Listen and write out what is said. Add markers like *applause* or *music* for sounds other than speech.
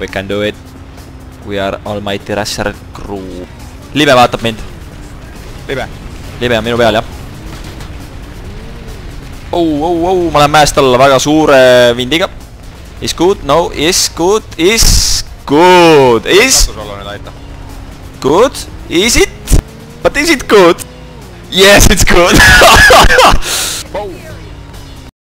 We can do it. We are almighty Rasher crew. libe vaatab mind. libe. libe on minu peal jah. oh, oh, oh, ma lähen mäest alla väga suure vindiga. Is good, no is good, is good, is katus olla nüüd aita. good, is it? But is it good? Yes, it's good. *laughs*